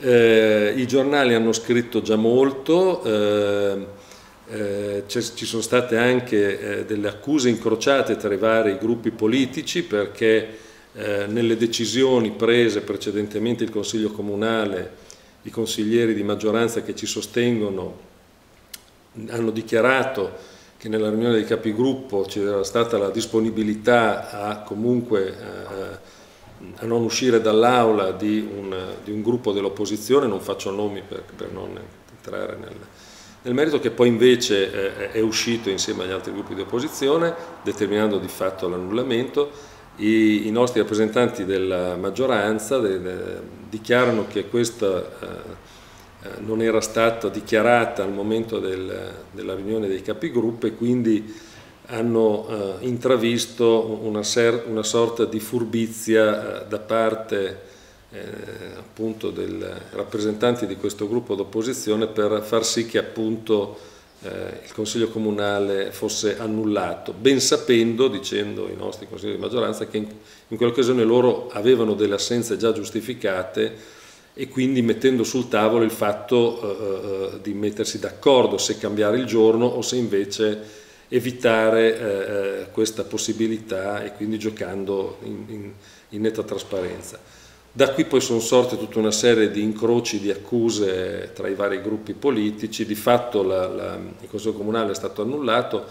Eh, I giornali hanno scritto già molto, eh, eh, ci sono state anche eh, delle accuse incrociate tra i vari gruppi politici perché eh, nelle decisioni prese precedentemente il Consiglio Comunale i consiglieri di maggioranza che ci sostengono hanno dichiarato che nella riunione dei capigruppo c'era stata la disponibilità a comunque eh, a non uscire dall'aula di, di, un gruppo dell'opposizione, non faccio nomi per, per non entrare nel, nel, merito, che poi invece eh, è uscito insieme agli altri gruppi di opposizione, determinando di fatto l'annullamento. I, I, nostri rappresentanti della maggioranza de, de, dichiarano che questa eh, eh non era stata dichiarata al momento del, della riunione dei capigruppo e quindi hanno eh, intravisto una, una, sorta di furbizia eh, da parte eh, appunto dei rappresentanti di questo gruppo d'opposizione per far sì che appunto eh, il Consiglio Comunale fosse annullato, ben sapendo, dicendo i nostri consigli di maggioranza, che in, in quell'occasione loro avevano delle assenze già giustificate e quindi mettendo sul tavolo il fatto eh, eh di mettersi d'accordo se cambiare il giorno o se invece evitare eh, eh, questa possibilità e quindi giocando in, in, in, netta trasparenza. Da qui poi sono sorte tutta una serie di incroci di accuse tra i vari gruppi politici, di fatto la, la, il Consiglio Comunale è stato annullato,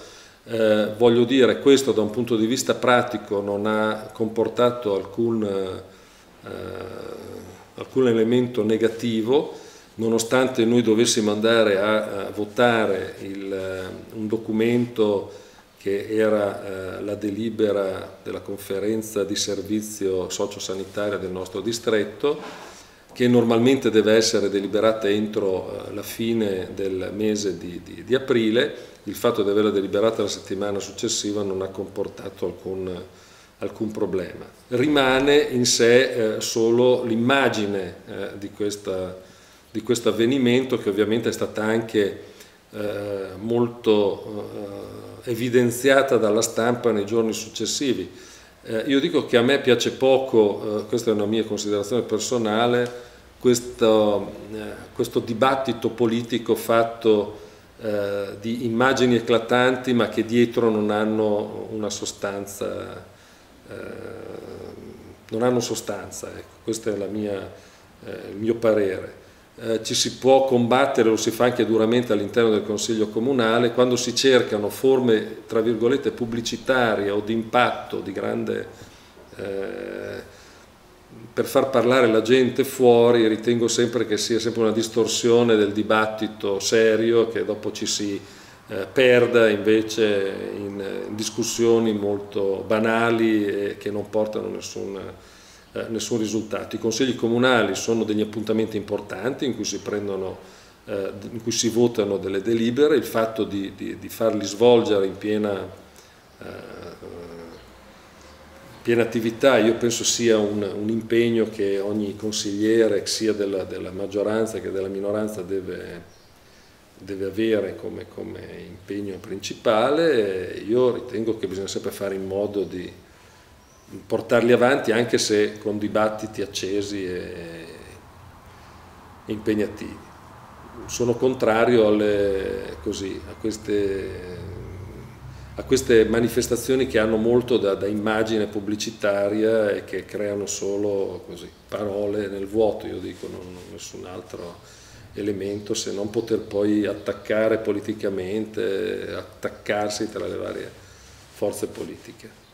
eh, voglio dire questo da un punto di vista pratico non ha comportato alcun, eh, alcun elemento negativo, nonostante noi dovessimo andare a, a votare il, eh, un documento che era eh, la delibera della conferenza di servizio sociosanitaria del nostro distretto, che normalmente deve essere deliberata entro eh, la fine del mese di, di, di, aprile, il fatto di averla deliberata la settimana successiva non ha comportato alcun, alcun problema. Rimane in sé eh, solo l'immagine eh, di questa di questo avvenimento che ovviamente è stata anche eh, molto eh, evidenziata dalla stampa nei giorni successivi. Eh, io dico che a me piace poco, eh, questa è una mia considerazione personale, questo, eh, questo dibattito politico fatto eh, di immagini eclatanti ma che dietro non hanno una sostanza, non hanno sostanza, ecco, questo è mia, il mio parere eh, ci si può combattere, lo si fa anche duramente all'interno del Consiglio Comunale, quando si cercano forme, tra virgolette, pubblicitarie o di impatto, di grande... Eh, per far parlare la gente fuori ritengo sempre che sia sempre una distorsione del dibattito serio che dopo ci si eh, perda invece in, in, discussioni molto banali e che non portano nessun nessun risultato. I consigli comunali sono degli appuntamenti importanti in cui si, prendono, eh, in cui si votano delle delibere, il fatto di, di, di farli svolgere in piena, eh, piena, attività io penso sia un, un, impegno che ogni consigliere sia della, della maggioranza che della minoranza deve, deve avere come, come, impegno principale. Io ritengo che bisogna sempre fare in modo di portarli avanti anche se con dibattiti accesi e impegnativi. Sono contrario alle, così, a, queste, a, queste, manifestazioni che hanno molto da, da, immagine pubblicitaria e che creano solo così, parole nel vuoto, io dico, non, nessun altro elemento se non poter poi attaccare politicamente, attaccarsi tra le varie forze politiche.